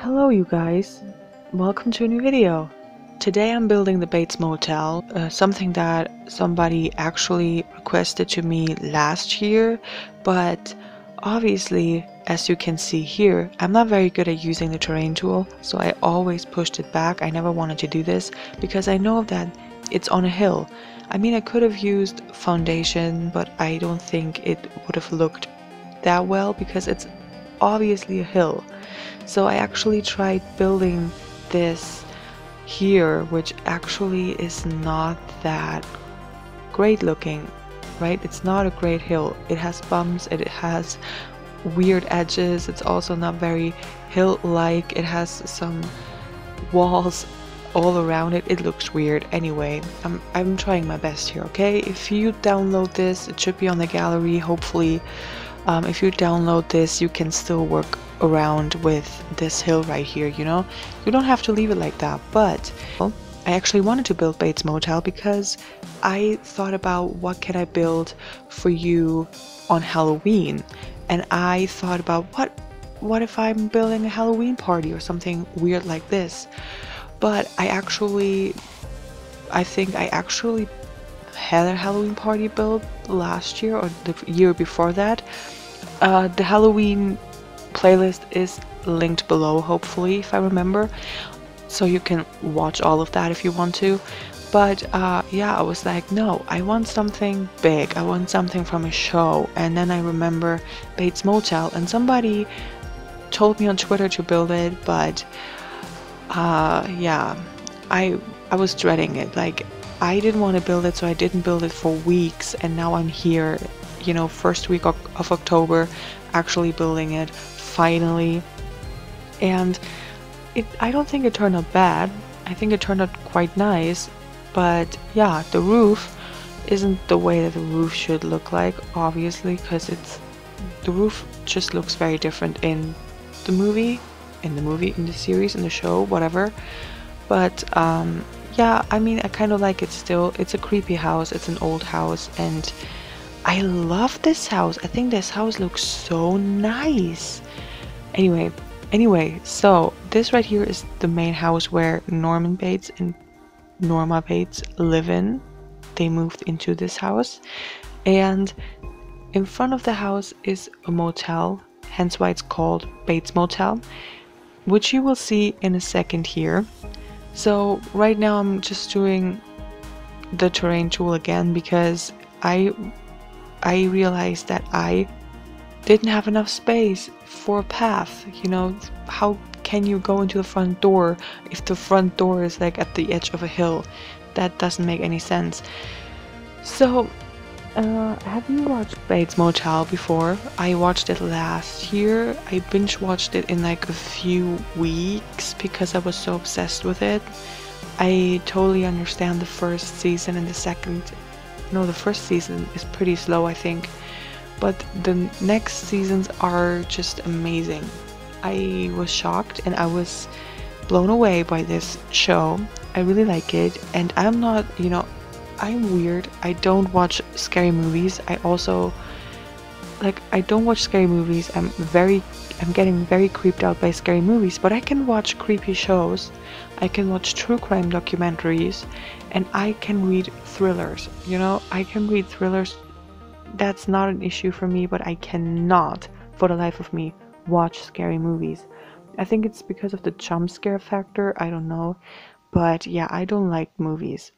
Hello you guys, welcome to a new video. Today I'm building the Bates Motel, uh, something that somebody actually requested to me last year, but obviously as you can see here, I'm not very good at using the terrain tool, so I always pushed it back. I never wanted to do this because I know that it's on a hill. I mean I could have used foundation, but I don't think it would have looked that well because it's obviously a hill. So I actually tried building this here, which actually is not that great looking, right? It's not a great hill. It has bumps, it has weird edges, it's also not very hill-like. It has some walls all around it. It looks weird. Anyway, I'm, I'm trying my best here, okay? If you download this, it should be on the gallery, hopefully. Um, if you download this, you can still work around with this hill right here, you know? You don't have to leave it like that, but well, I actually wanted to build Bates Motel because I thought about what can I build for you on Halloween. And I thought about what what if I'm building a Halloween party or something weird like this? But I actually I think I actually had a Halloween party build last year or the year before that uh, the Halloween playlist is linked below hopefully if I remember. So you can watch all of that if you want to. But uh, yeah I was like no I want something big. I want something from a show. And then I remember Bates Motel and somebody told me on Twitter to build it but uh, yeah I I was dreading it. Like I didn't want to build it so I didn't build it for weeks and now I'm here you know first week of, October actually building it finally. And it, I don't think it turned out bad. I think it turned out quite nice. But yeah, the roof isn't the way that the roof should look like, obviously, because it's the roof just looks very different in the movie, in the movie, in the series, in the show, whatever. But um, yeah, I mean, I kind of like it still. It's a creepy house, it's an old house, and I love this house. I think this house looks so nice. Anyway, anyway, so this right here is the main house where Norman Bates and Norma Bates live in. They moved into this house. And in front of the house is a motel, hence why it's called Bates Motel, which you will see in a second here. So right now I'm just doing the terrain tool again because I I realized that I didn't have enough space for a path. You know, how can you go into the front door if the front door is like at the edge of a hill? That doesn't make any sense. So, uh, have you watched Bates Motel before? I watched it last year. I binge watched it in like a few weeks because I was so obsessed with it. I totally understand the first season and the second. No, the first season is pretty slow, I think but the next seasons are just amazing. I was shocked and I was blown away by this show. I really like it, and I'm not, you know, I'm weird. I don't watch scary movies. I also like I don't watch scary movies. I'm very I'm getting very creeped out by scary movies, but I can watch creepy shows. I can watch true crime documentaries and I can read thrillers. You know, I can read thrillers that's not an issue for me, but I cannot, for the life of me, watch scary movies. I think it's because of the jump scare factor, I don't know. But yeah, I don't like movies.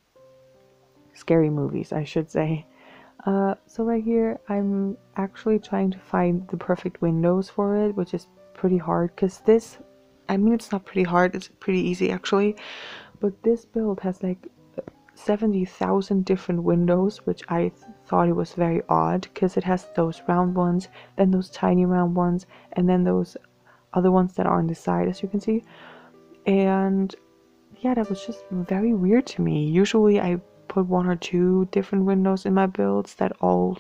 Scary movies, I should say. Uh, so right here, I'm actually trying to find the perfect windows for it, which is pretty hard because this, I mean, it's not pretty hard, it's pretty easy actually, but this build has like 70,000 different windows, which I th thought it was very odd because it has those round ones, then those tiny round ones, and then those other ones that are on the side, as you can see. And yeah, that was just very weird to me. Usually I put one or two different windows in my builds that all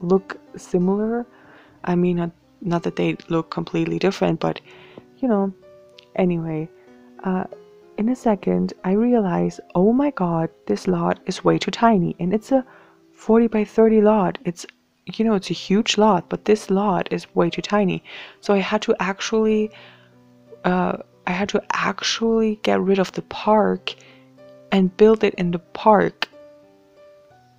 look similar. I mean, not, not that they look completely different, but you know, anyway. Uh, in a second, I realize, oh my god, this lot is way too tiny. And it's a 40 by 30 lot. It's, you know, it's a huge lot, but this lot is way too tiny. So I had to actually uh, I had to actually get rid of the park and build it in the park.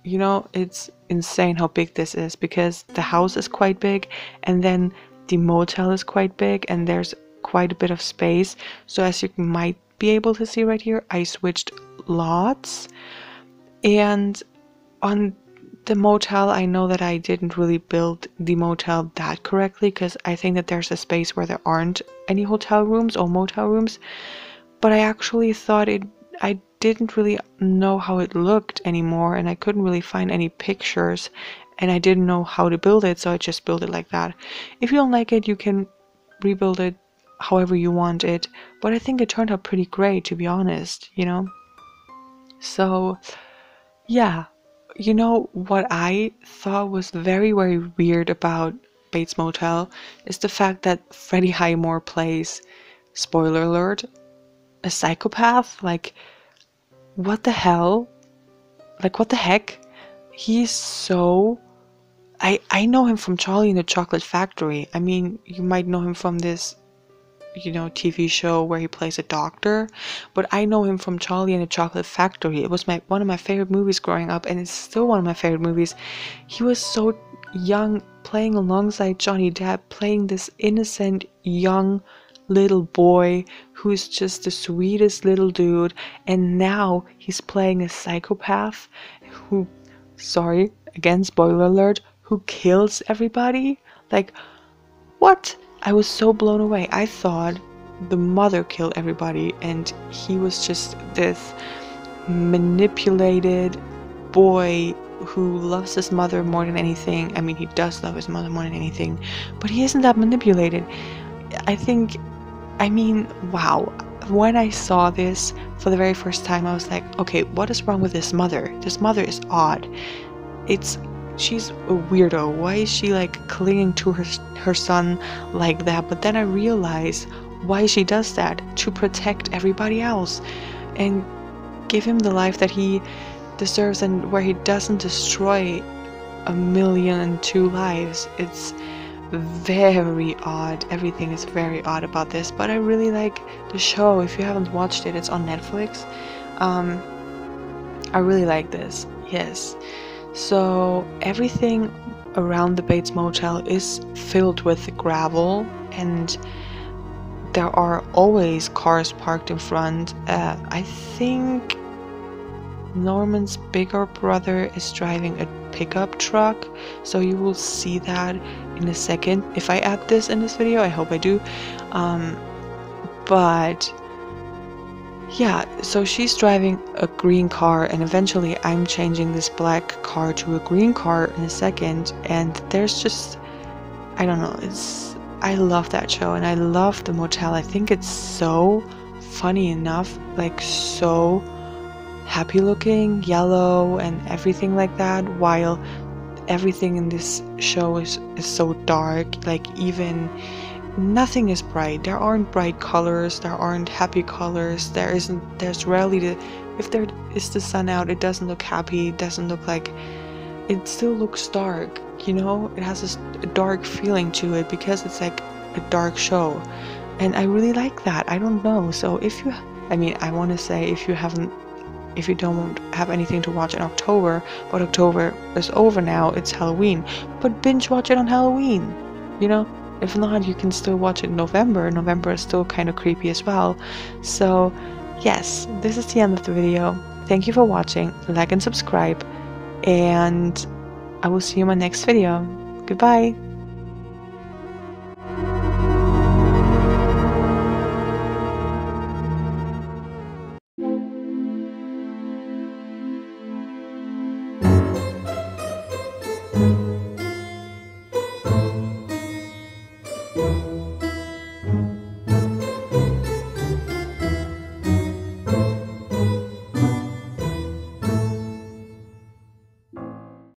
You know, it's insane how big this is because the house is quite big and then the motel is quite big and there's quite a bit of space. So as you might be able to see right here, I switched lots. And on the motel, I know that I didn't really build the motel that correctly because I think that there's a space where there aren't any hotel rooms or motel rooms. But I actually thought it, I didn't really know how it looked anymore and I couldn't really find any pictures and I didn't know how to build it, so I just built it like that. If you don't like it, you can rebuild it however you want it, but I think it turned out pretty great to be honest, you know? So, yeah, you know what I thought was very, very weird about Bates Motel is the fact that Freddie Highmore plays, spoiler alert, a psychopath. Like, what the hell? Like, what the heck? He's so. I, I know him from Charlie and the Chocolate Factory. I mean, you might know him from this you know TV show where he plays a doctor, but I know him from Charlie and the Chocolate Factory. It was my one of my favorite movies growing up, and it's still one of my favorite movies. He was so young, playing alongside Johnny Depp, playing this innocent young little boy who's just the sweetest little dude, and now he's playing a psychopath who, sorry, again spoiler alert, who kills everybody. Like, what? I was so blown away. I thought the mother killed everybody, and he was just this manipulated boy who loves his mother more than anything. I mean, he does love his mother more than anything, but he isn't that manipulated. I think, I mean, wow. When I saw this for the very first time, I was like, okay, what is wrong with this mother? This mother is odd. It's she's a weirdo. Why is she like clinging to her her son like that? But then I realize why she does that to protect everybody else and give him the life that he deserves and where he doesn't destroy a million and two lives. It's very odd. Everything is very odd about this, but I really like the show. If you haven't watched it, it's on Netflix. Um, I really like this. Yes. So everything around the Bates Motel is filled with gravel and there are always cars parked in front. Uh, I think Norman's bigger brother is driving a pickup truck, so you will see that in a second. If I add this in this video, I hope I do. Um, but yeah, so she's driving a green car, and eventually I'm changing this black car to a green car in a second. And there's just, I don't know, it's, I love that show and I love the motel. I think it's so funny enough, like so happy looking, yellow, and everything like that, while everything in this show is, is so dark, like even nothing is bright. There aren't bright colors, there aren't happy colors, there isn't there's rarely the if there is the sun out, it doesn't look happy, it doesn't look like it still looks dark, you know? It has a dark feeling to it because it's like a dark show. And I really like that. I don't know. So if you I mean, I want to say if you haven't if you don't have anything to watch in October, but October is over now, it's Halloween. But binge watch it on Halloween, you know? If not, you can still watch it in November. November is still kind of creepy as well. So, yes, this is the end of the video. Thank you for watching. Like and subscribe. And I will see you in my next video. Goodbye.